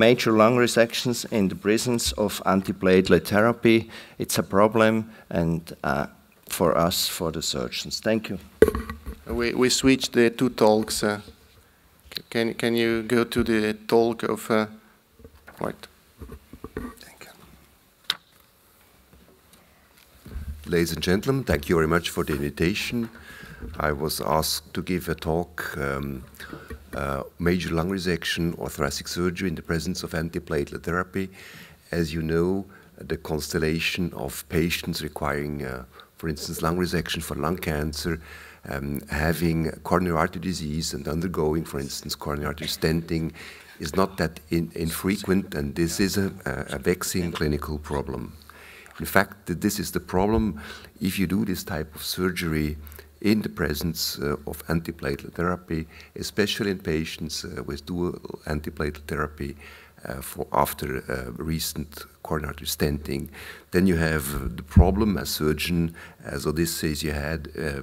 major lung resections in the presence of antiplatelet therapy. It's a problem and uh, for us, for the surgeons. Thank you. We, we switched the two talks. Uh, can, can you go to the talk of... Uh, right. Thank you. Ladies and gentlemen, thank you very much for the invitation. I was asked to give a talk, um, uh, major lung resection or thoracic surgery in the presence of antiplatelet therapy. As you know, the constellation of patients requiring, uh, for instance, lung resection for lung cancer, um, having coronary artery disease and undergoing, for instance, coronary artery stenting is not that in, infrequent, and this is a, a, a vexing clinical problem. In fact, this is the problem if you do this type of surgery in the presence uh, of antiplatelet therapy, especially in patients uh, with dual antiplatelet therapy uh, for after uh, recent coronary stenting. Then you have the problem as surgeon, as Odysseus you had, uh,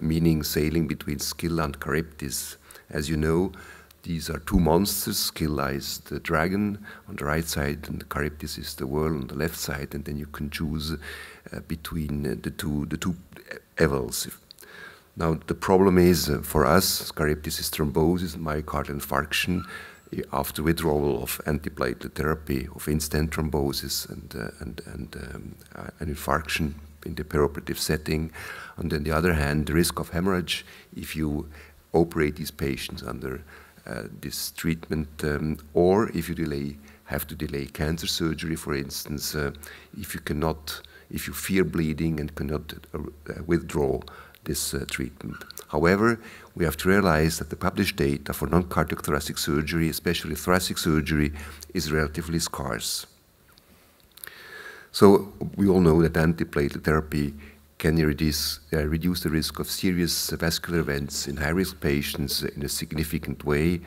meaning sailing between Scylla and Charybdis. As you know, these are two monsters. Scylla is the dragon on the right side, and Charybdis is the world on the left side, and then you can choose uh, between the two the two evils. Now, the problem is uh, for us, Charybdis is thrombosis myocardial infarction after withdrawal of antiplatelet therapy of in-stent thrombosis and, uh, and, and um, uh, an infarction in the perioperative setting. And on the other hand, the risk of hemorrhage if you operate these patients under uh, this treatment um, or if you delay, have to delay cancer surgery, for instance, uh, if you cannot, if you fear bleeding and cannot uh, withdraw this uh, treatment. However, we have to realize that the published data for non-cardiac thoracic surgery, especially thoracic surgery, is relatively scarce. So we all know that antiplatelet therapy can reduce, uh, reduce the risk of serious vascular events in high-risk patients in a significant way.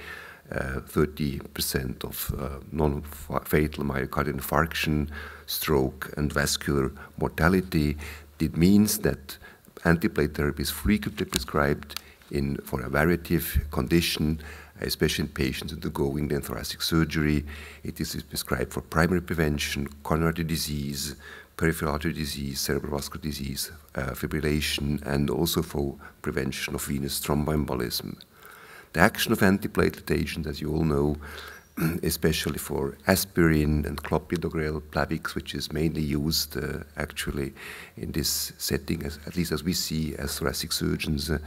30% uh, of uh, non-fatal myocardial infarction, stroke, and vascular mortality. It means that antiplatelet therapy is frequently prescribed in, for a variative condition, especially in patients undergoing the thoracic surgery. It is prescribed for primary prevention, coronary disease, peripheral artery disease, cerebral vascular disease, uh, fibrillation, and also for prevention of venous thromboembolism. The action of antiplatelet agents, as you all know, especially for aspirin and clopidogrel Plavix, which is mainly used uh, actually in this setting, as, at least as we see as thoracic surgeons, uh,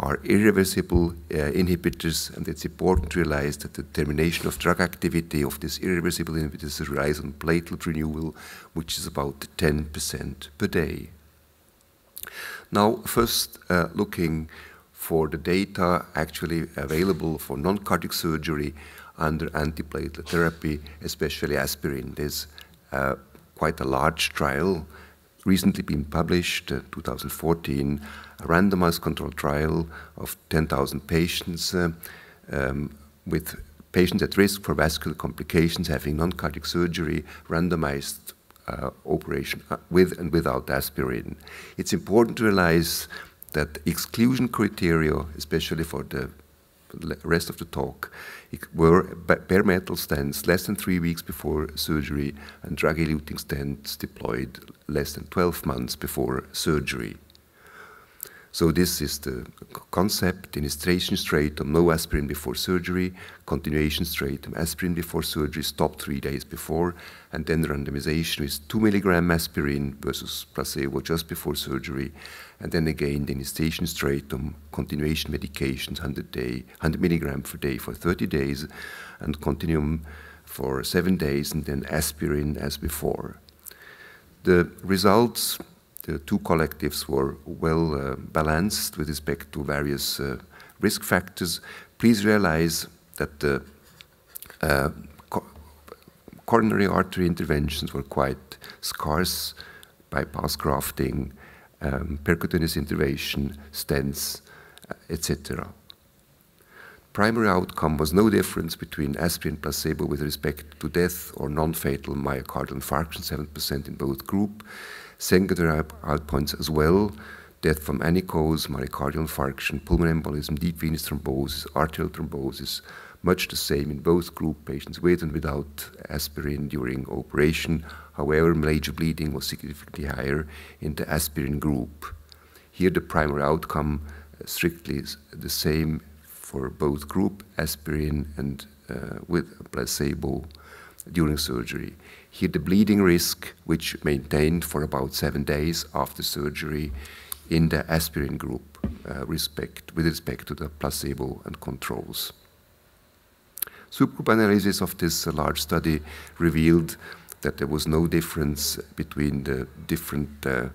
are irreversible uh, inhibitors, and it's important to realize that the termination of drug activity of these irreversible inhibitors relies on platelet renewal, which is about 10% per day. Now, first uh, looking for the data actually available for non-cardiac surgery under antiplatelet therapy, especially aspirin. There's uh, quite a large trial recently been published, uh, 2014, a randomized controlled trial of 10,000 patients uh, um, with patients at risk for vascular complications having non-cardiac surgery, randomized uh, operation uh, with and without aspirin. It's important to realize that exclusion criteria, especially for the rest of the talk, were bare metal stents less than three weeks before surgery and drug-eluting stents deployed less than 12 months before surgery. So this is the concept, initiation stratum, no aspirin before surgery, continuation stratum, aspirin before surgery, stop three days before, and then randomization with two milligram aspirin versus placebo just before surgery, and then again the initiation stratum, continuation medications, 100 day, 100 milligram per day for 30 days, and continuum for seven days, and then aspirin as before. The results the two collectives were well uh, balanced with respect to various uh, risk factors. Please realize that the uh, co coronary artery interventions were quite scarce, bypass grafting, um, percutaneous intervention, stents, uh, etc. Primary outcome was no difference between aspirin placebo with respect to death or non-fatal myocardial infarction, 7% in both groups secondary outpoints as well, death from any cause, myocardial infarction, pulmonary embolism, deep venous thrombosis, arterial thrombosis, much the same in both group patients with and without aspirin during operation. However, major bleeding was significantly higher in the aspirin group. Here, the primary outcome uh, strictly is the same for both group aspirin and uh, with placebo during surgery. Here, the bleeding risk, which maintained for about seven days after surgery in the aspirin group, uh, respect, with respect to the placebo and controls. Subgroup analysis of this large study revealed that there was no difference between the different uh,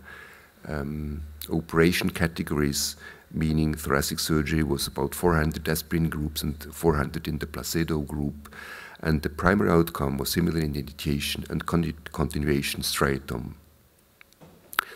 um, operation categories, meaning thoracic surgery was about 400 aspirin groups and 400 in the placebo group, and the primary outcome was similar in indication and continuation stratum.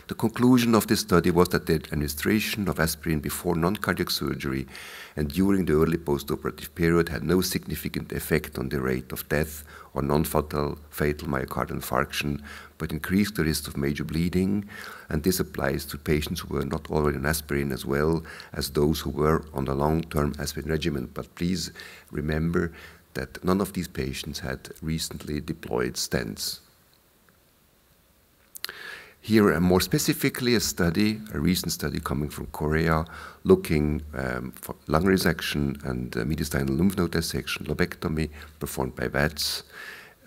The conclusion of this study was that the administration of aspirin before non-cardiac surgery and during the early postoperative period had no significant effect on the rate of death or non-fatal fatal myocardial infarction, but increased the risk of major bleeding, and this applies to patients who were not already on aspirin as well as those who were on the long-term aspirin regimen. But please remember that none of these patients had recently deployed stents. Here, more specifically, a study, a recent study coming from Korea, looking um, for lung resection and uh, mediastinal lymph node dissection, lobectomy performed by VATS,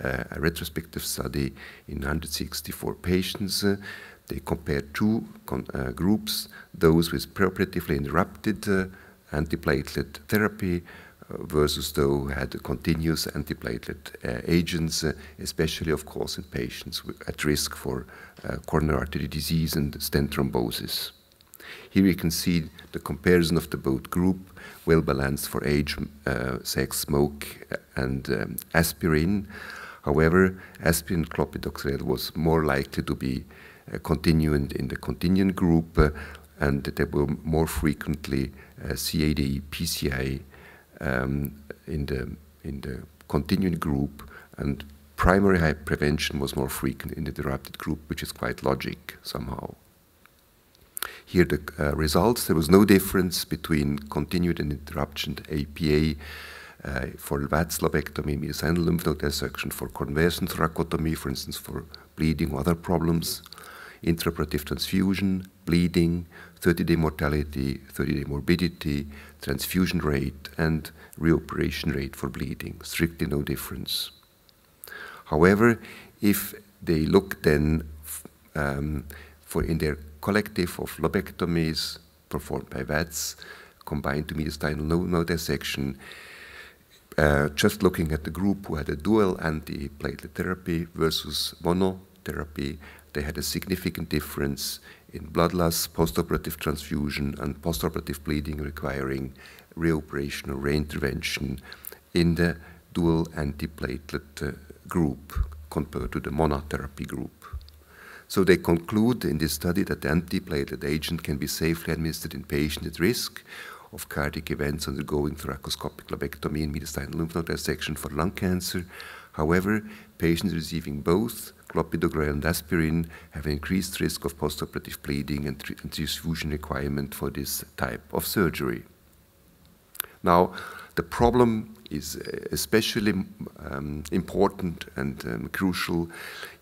uh, a retrospective study in 164 patients. Uh, they compared two uh, groups, those with preoperatively interrupted uh, antiplatelet therapy versus those who had continuous antiplatelet uh, agents, uh, especially, of course, in patients at risk for uh, coronary artery disease and stent thrombosis. Here you can see the comparison of the both group, well balanced for age, uh, sex, smoke, and um, aspirin. However, aspirin clopidogrel was more likely to be uh, in the continuing group, uh, and there were more frequently CAD, PCI, um, in the in the continuing group, and primary high prevention was more frequent in the interrupted group, which is quite logic somehow. Here the uh, results, there was no difference between continued and interruption APA uh, for VATS lobectomy, mediastinal lymph node dissection, for conversion thoracotomy, for instance, for bleeding or other problems, intraoperative transfusion, bleeding, 30-day mortality, 30-day morbidity, transfusion rate, and reoperation rate for bleeding. Strictly no difference. However, if they look then um, for in their collective of lobectomies performed by VATS, combined to mediastinal node dissection, uh, just looking at the group who had a dual antiplatelet therapy versus monotherapy, they had a significant difference in blood loss, postoperative transfusion, and postoperative bleeding requiring reoperation or reintervention in the dual antiplatelet uh, group compared to the monotherapy group. So they conclude in this study that the antiplatelet agent can be safely administered in patients at risk of cardiac events undergoing thoracoscopic lobectomy and mediastinal lymph node dissection for lung cancer. However, patients receiving both clopidogrel and aspirin have an increased risk of postoperative bleeding and transfusion requirement for this type of surgery. Now, the problem is uh, especially um, important and um, crucial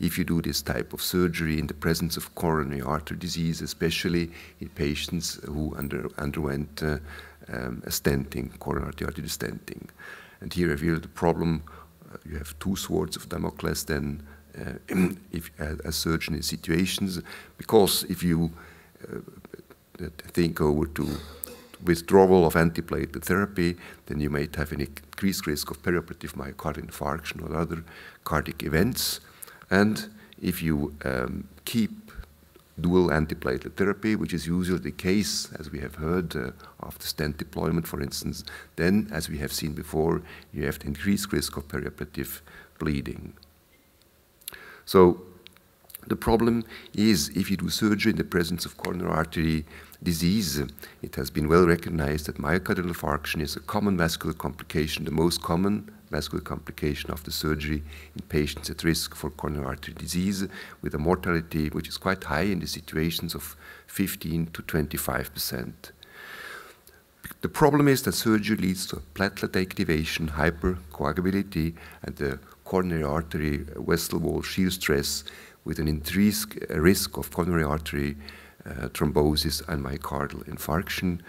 if you do this type of surgery in the presence of coronary artery disease, especially in patients who under, underwent uh, um, a stenting, coronary artery stenting. And here I feel the problem, you have two swords of Damocles then uh, if, a surgeon in situations, because if you uh, think over to withdrawal of antiplatelet therapy, then you might have an increased risk of perioperative myocardial infarction or other cardiac events. And if you um, keep dual antiplatelet therapy, which is usually the case, as we have heard, uh, after stent deployment, for instance, then, as we have seen before, you have the increased risk of perioperative bleeding. So the problem is if you do surgery in the presence of coronary artery disease, it has been well recognized that myocardial infarction is a common vascular complication, the most common vascular complication of the surgery in patients at risk for coronary artery disease, with a mortality which is quite high in the situations of 15 to 25 percent. The problem is that surgery leads to platelet activation, hypercoagulability, and the coronary artery vessel wall shear stress with an increased risk of coronary artery uh, thrombosis and myocardial infarction.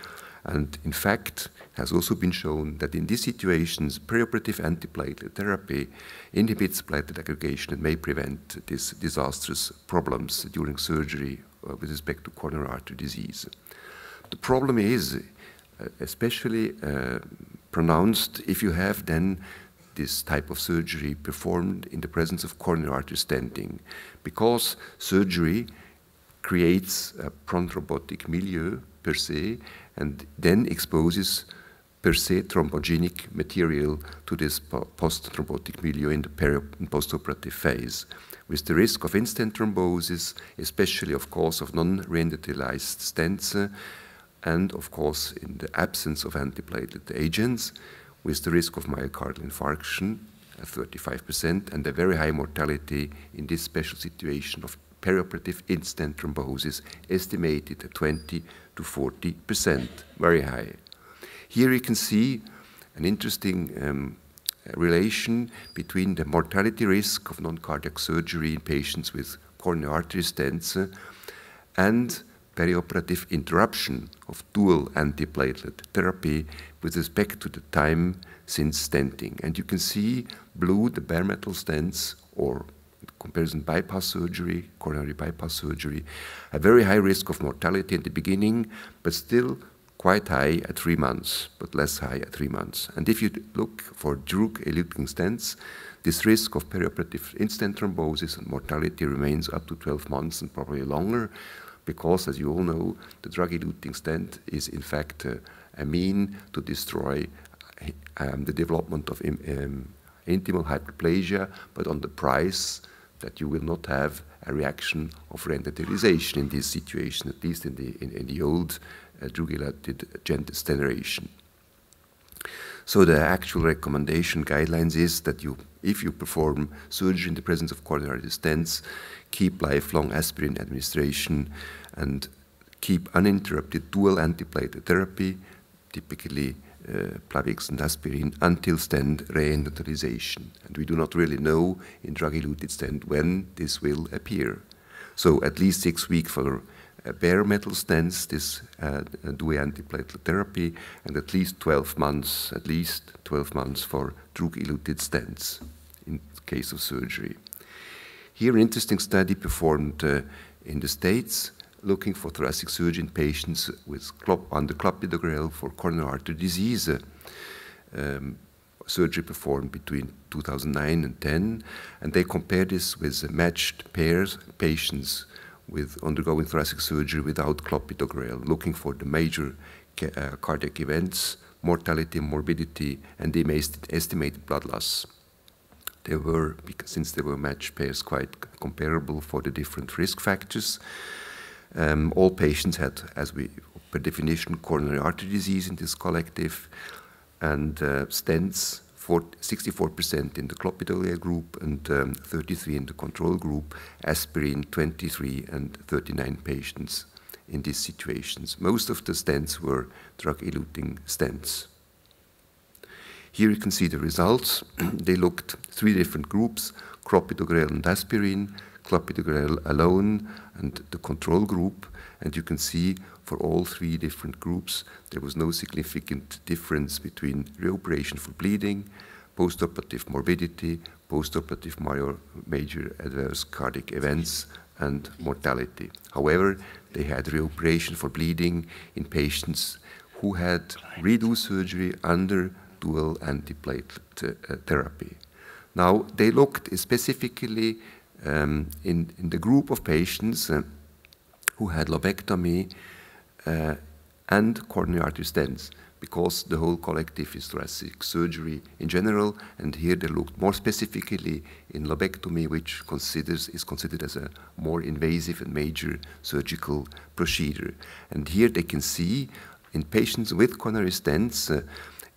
And in fact, has also been shown that in these situations, preoperative antiplatelet therapy inhibits platelet aggregation and may prevent these disastrous problems during surgery uh, with respect to coronary artery disease. The problem is uh, especially uh, pronounced if you have then this type of surgery performed in the presence of coronary artery stenting, because surgery creates a prothrombotic milieu per se and then exposes per se thrombogenic material to this post-thrombotic milieu in the peri- post-operative phase, with the risk of in-stent thrombosis, especially, of course, of non-reendothelialized stents, uh, and, of course, in the absence of antiplatelet agents, with the risk of myocardial infarction at 35%, and a very high mortality in this special situation of perioperative in-stent thrombosis, estimated at 20 to 40%, very high. Here you can see an interesting um, relation between the mortality risk of non-cardiac surgery in patients with coronary artery stents and perioperative interruption of dual antiplatelet therapy with respect to the time since stenting. And you can see blue, the bare metal stents, or comparison bypass surgery, coronary bypass surgery, a very high risk of mortality at the beginning, but still quite high at three months, but less high at three months. And if you look for drug-eluting stents, this risk of perioperative in-stent thrombosis and mortality remains up to 12 months and probably longer, because, as you all know, the drug-eluting stent is in fact uh, a mean to destroy um, the development of um, intimal hyperplasia, but on the price that you will not have a reaction of reendothelialization in this situation, at least in the, in, in the old drug-eluted generation. So the actual recommendation guidelines is that you, if you perform surgery in the presence of coronary stents, keep lifelong aspirin administration and keep uninterrupted dual antiplatelet therapy, typically uh, Plavix and aspirin, until stent reendothelialization. And we do not really know in drug-eluted stent when this will appear. So at least six weeks for bare metal stents, this uh, DUE antiplatelet therapy, and at least 12 months, at least 12 months for drug-eluted stents in case of surgery. Here, an interesting study performed uh, in the States looking for thoracic surgeon patients with under clopidogrel for coronary artery disease. Um, surgery performed between 2009 and 10, and they compared this with matched pairs patients with undergoing thoracic surgery without clopidogrel, looking for the major ca uh, cardiac events, mortality, morbidity, and the estimated blood loss. They were, because since they were matched pairs, quite comparable for the different risk factors. Um, all patients had, as we, per definition, coronary artery disease in this collective, and uh, stents, 64% in the clopidogrel group and um, 33 in the control group, aspirin 23 and 39 patients in these situations. Most of the stents were drug-eluting stents. Here you can see the results. they looked three different groups, clopidogrel and aspirin, clopidogrel alone, and the control group. And you can see for all three different groups, there was no significant difference between reoperation for bleeding, postoperative morbidity, postoperative major major adverse cardiac events, and mortality. However, they had reoperation for bleeding in patients who had redo surgery under dual antiplatelet uh, therapy. Now, they looked specifically um, in, in, the group of patients uh, who had lobectomy uh, and coronary artery stents because the whole collective is thoracic surgery in general, and here they looked more specifically in lobectomy, which considers, is considered as a more invasive and major surgical procedure. And here they can see in patients with coronary stents, uh,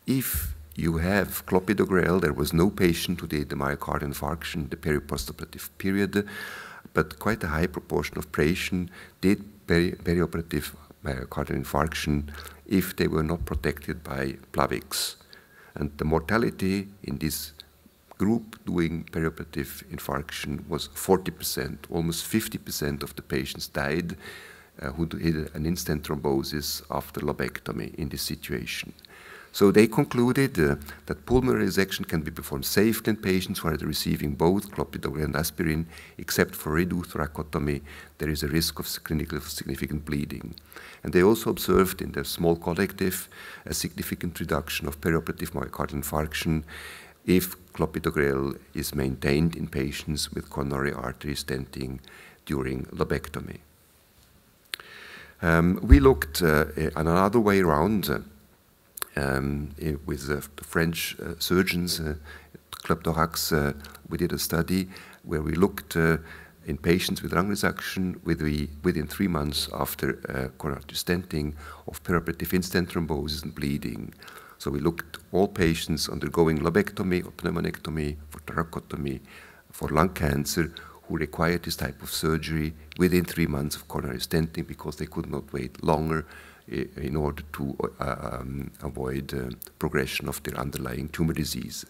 if you have clopidogrel. There was no patient who did the myocardial infarction in the peripostoperative period, but quite a high proportion of patients did peri perioperative myocardial infarction if they were not protected by Plavix. And the mortality in this group doing perioperative infarction was 40%, almost 50% of the patients died uh, who had an in-stent thrombosis after lobectomy in this situation. So they concluded uh, that pulmonary resection can be performed safely in patients who are receiving both clopidogrel and aspirin, except for reduced thoracotomy, there is a risk of clinical significant bleeding. And they also observed in their small collective a significant reduction of perioperative myocardial infarction if clopidogrel is maintained in patients with coronary artery stenting during lobectomy. Um, we looked uh, another way around uh, um, with uh, French uh, surgeons, uh, Club Thorax. Uh, we did a study where we looked in patients with lung resection with the, within three months after uh, coronary stenting of perioperative in-stent thrombosis and bleeding. So we looked all patients undergoing lobectomy or pneumonectomy, for thoracotomy, for lung cancer, who required this type of surgery within three months of coronary stenting because they could not wait longer in order to uh, um, avoid uh, progression of their underlying tumor disease.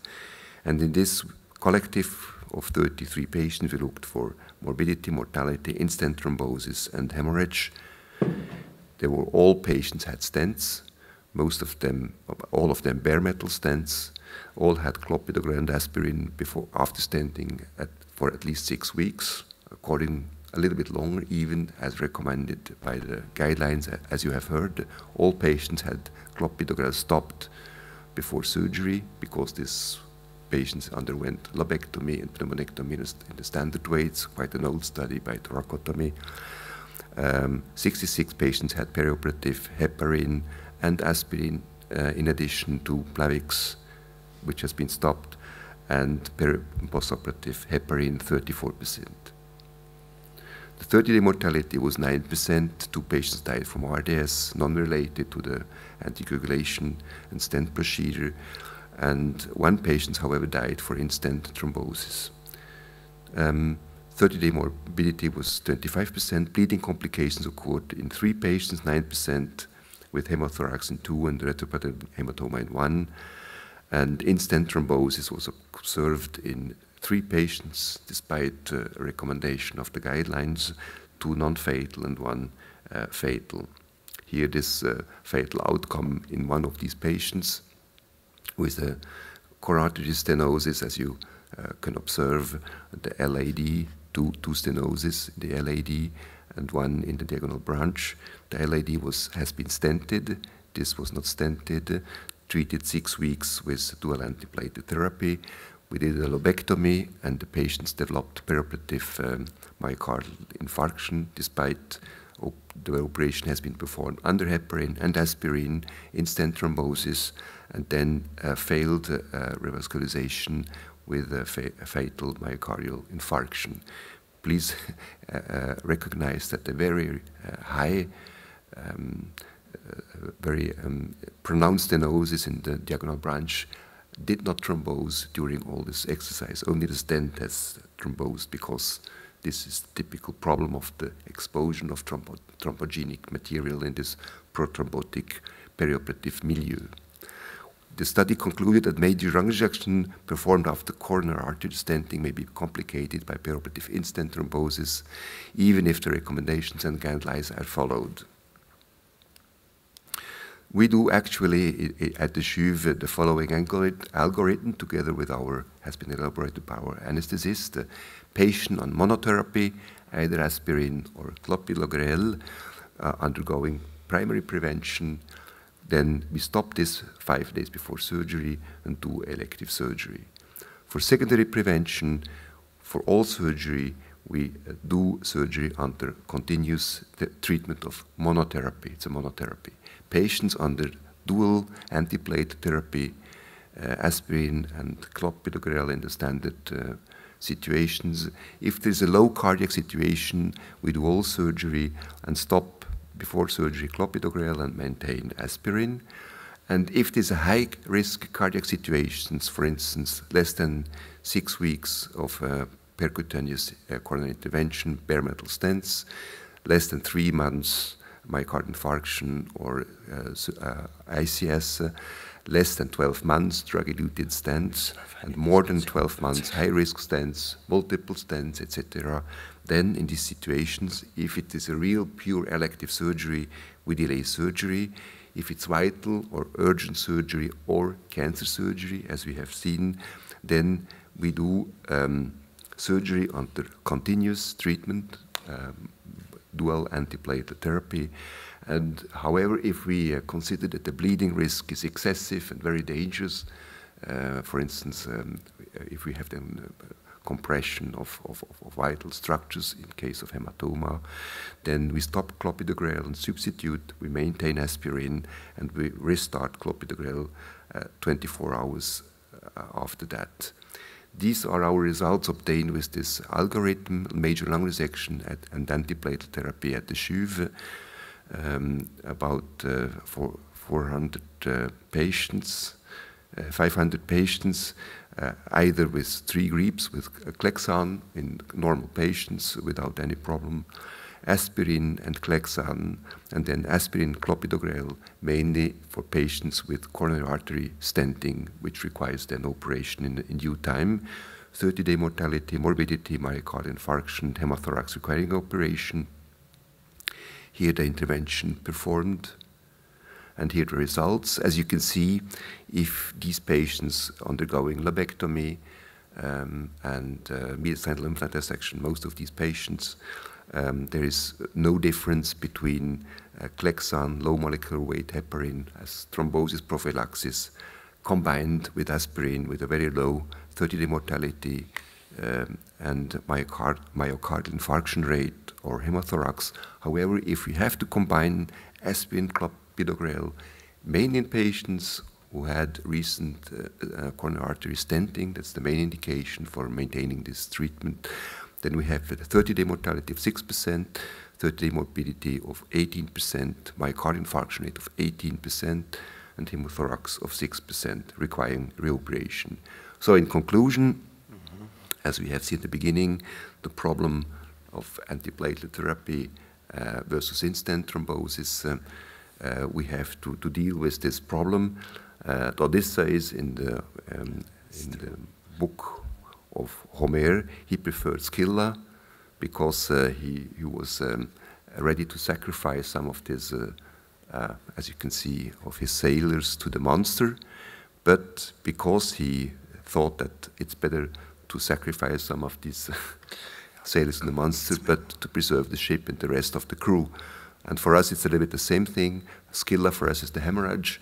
And in this collective of 33 patients, we looked for morbidity, mortality, in-stent thrombosis, and hemorrhage. They were all patients had stents, most of them, all of them bare metal stents, all had clopidogrel and aspirin before, after stenting at, for at least six weeks, according a little bit longer, even as recommended by the guidelines. As you have heard, all patients had clopidogrel stopped before surgery because these patients underwent lobectomy and pneumonectomy in the standard way. It's quite an old study by thoracotomy. Um, 66 patients had perioperative heparin and aspirin uh, in addition to Plavix, which has been stopped, and postoperative heparin 34%. The 30-day mortality was 9%. Two patients died from RDS, non-related to the anticoagulation and stent procedure. And one patient, however, died for in-stent thrombosis. 30-day um, morbidity was 25%. Bleeding complications occurred in three patients, 9% with hemothorax in two and retroperitoneal hematoma in one. And in-stent thrombosis was observed in three patients, despite uh, recommendation of the guidelines, two non-fatal and one uh, fatal. Here, this uh, fatal outcome in one of these patients with a coronary stenosis, as you uh, can observe, the LAD, two, two stenosis in the LAD, and one in the diagonal branch. The LAD was, has been stented. This was not stented. Treated six weeks with dual antiplatelet therapy we did a lobectomy, and the patients developed perioperative um, myocardial infarction despite op the operation has been performed under heparin and aspirin in stent thrombosis, and then uh, failed uh, revascularization with a, fa a, fatal myocardial infarction. Please uh, uh, recognize that the very uh, high um, very um, pronounced stenosis in the diagonal branch did not thrombose during all this exercise. Only the stent has thrombosed because this is the typical problem of the exposure of thrombo thrombogenic material in this prothrombotic perioperative milieu. The study concluded that major lung resection performed after coronary artery stenting may be complicated by perioperative in-stent thrombosis, even if the recommendations and guidelines are followed. We do actually at the CHUV the following algorithm together with our, has been elaborated by our anesthetist, the patient on monotherapy, either aspirin or clopidogrel, uh, undergoing primary prevention. Then we stop this five days before surgery and do elective surgery. For secondary prevention, for all surgery, we uh, do surgery under continuous treatment of monotherapy. It's a monotherapy patients under dual antiplatelet therapy, uh, aspirin and clopidogrel in the standard uh, situations. If there's a low cardiac situation, we do all surgery and stop before surgery clopidogrel and maintain aspirin. And if there's a high risk cardiac situations, for instance, less than six weeks of uh, percutaneous uh, coronary intervention, bare metal stents, less than three months myocardial infarction or uh, uh, ICS, less than 12 months drug-eluting stents, and more than 12 months high-risk stents, multiple stents, etc. Then, in these situations, if it is a real pure elective surgery, we delay surgery. If it's vital or urgent surgery or cancer surgery, as we have seen, then we do um, surgery under continuous treatment, um, dual antiplatelet therapy. And however, if we uh, consider that the bleeding risk is excessive and very dangerous, uh, for instance, um, if we have then uh, compression of, of, of, vital structures in case of hematoma, then we stop clopidogrel and substitute, we maintain aspirin, and we restart clopidogrel uh, 24 hours uh, after that. These are our results obtained with this algorithm, major lung resection at, and antiplatelet therapy at the CHUV. Um, about uh, 400 uh, patients, uh, 500 patients, uh, either with three groups with Clexane in normal patients without any problem, aspirin and Clexane, and then aspirin clopidogrel, mainly for patients with coronary artery stenting, which requires then operation in, in due time. 30-day mortality, morbidity, myocardial infarction, hemothorax requiring operation. Here the intervention performed, and here the results. As you can see, if these patients undergoing lobectomy um, and uh, mediastinal dissection, most of these patients um, there is no difference between uh, Clexane, low molecular weight heparin as thrombosis prophylaxis combined with aspirin with a very low 30-day mortality um, and myocard myocardial infarction rate or hemothorax. However, if we have to combine aspirin clopidogrel, mainly in patients who had recent uh, uh, coronary artery stenting, that's the main indication for maintaining this treatment, then we have a 30-day mortality of 6%, 30-day morbidity of 18%, myocardial infarction rate of 18%, and hemothorax of 6%, requiring reoperation. So in conclusion, mm -hmm. as we have seen at the beginning, the problem of antiplatelet therapy uh, versus in-stent thrombosis, uh, uh, we have to, to deal with this problem. Uh, Odysseus in the, um, in the book of Homer, he preferred Scylla because uh, he, he was um, ready to sacrifice some of his, uh, uh, as you can see, of his sailors to the monster. But because he thought that it's better to sacrifice some of these sailors to the monster, but to preserve the ship and the rest of the crew. And for us, it's a little bit the same thing. Scylla for us is the hemorrhage.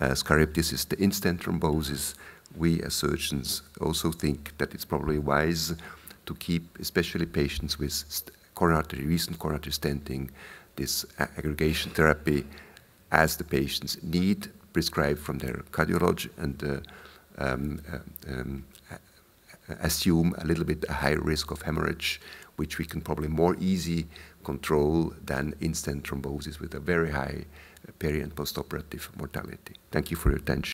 Uh, is the in-stent thrombosis we as surgeons also think that it's probably wise to keep, especially patients with coronary artery, recent coronary artery stenting, this aggregation therapy as the patients need, prescribed from their cardiologist, and uh, um, uh, um, assume a little bit a higher risk of hemorrhage, which we can probably more easy control than in-stent thrombosis with a very high peri and postoperative mortality. Thank you for your attention.